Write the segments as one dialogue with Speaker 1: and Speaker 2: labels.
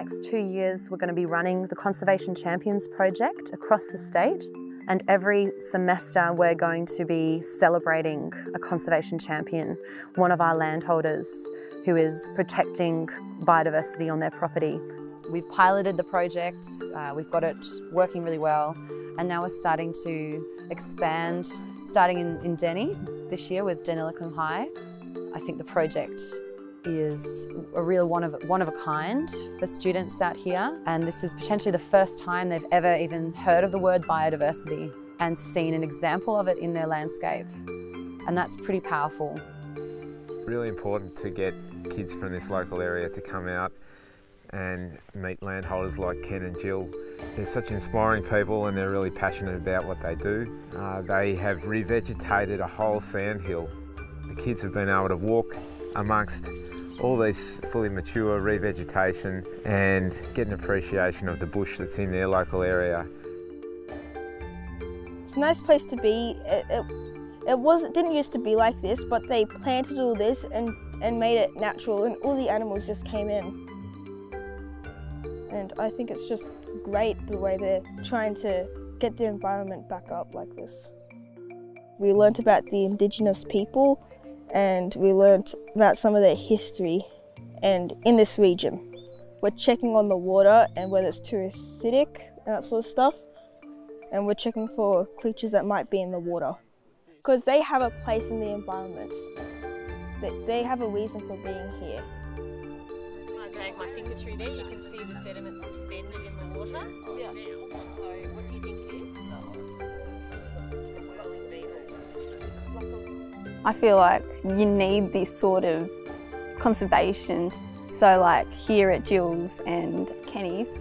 Speaker 1: next two years, we're going to be running the Conservation Champions project across the state. And every semester, we're going to be celebrating a conservation champion, one of our landholders who is protecting biodiversity on their property. We've piloted the project, uh, we've got it working really well, and now we're starting to expand, starting in, in Deni this year with Deniliquin High. I think the project is a real one of, one of a kind for students out here and this is potentially the first time they've ever even heard of the word biodiversity and seen an example of it in their landscape and that's pretty powerful.
Speaker 2: Really important to get kids from this local area to come out and meet landholders like Ken and Jill. They're such inspiring people and they're really passionate about what they do. Uh, they have revegetated a whole sandhill. The kids have been able to walk amongst all this fully mature revegetation and get an appreciation of the bush that's in their local area.
Speaker 3: It's a nice place to be. It, it, it was didn't used to be like this, but they planted all this and, and made it natural and all the animals just came in. And I think it's just great the way they're trying to get the environment back up like this. We learnt about the indigenous people and we learnt about some of their history and in this region. We're checking on the water and whether it's too acidic and that sort of stuff. And we're checking for creatures that might be in the water. Because they have a place in the environment. They, they have a reason for being here.
Speaker 4: When I drag my finger through there, you can see the sediment suspended in the water.
Speaker 3: Yeah.
Speaker 4: So what do you think it is?
Speaker 5: I feel like you need this sort of conservation. So like here at Jill's and Kenny's,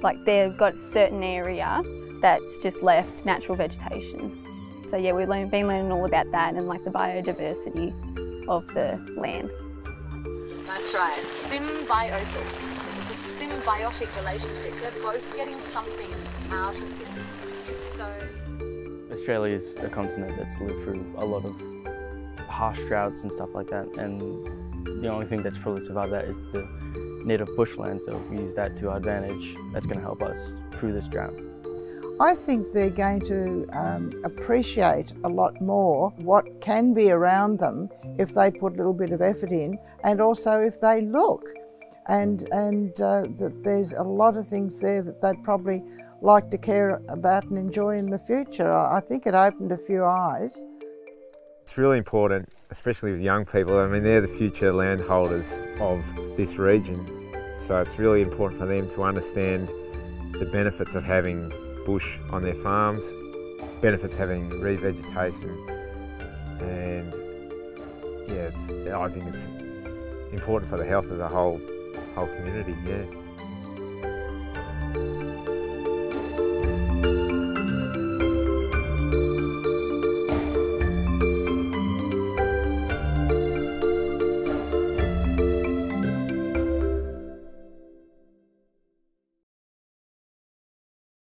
Speaker 5: like they've got a certain area that's just left natural vegetation. So yeah, we've learned, been learning all about that and like the biodiversity of the land.
Speaker 6: That's right, symbiosis. It's a symbiotic relationship. They're both getting something out of this. So
Speaker 7: Australia is a continent that's lived through a lot of harsh droughts and stuff like that and the only thing that's probably survived that is the native bushland so if we use that to our advantage that's going to help us through this drought.
Speaker 8: I think they're going to um, appreciate a lot more what can be around them if they put a little bit of effort in and also if they look. And, and uh, that there's a lot of things there that they'd probably like to care about and enjoy in the future. I think it opened a few eyes.
Speaker 2: It's really important, especially with young people. I mean, they're the future landholders of this region. So it's really important for them to understand the benefits of having bush on their farms, benefits having revegetation, and yeah, it's, I think it's important for the health of the whole whole community. Yeah.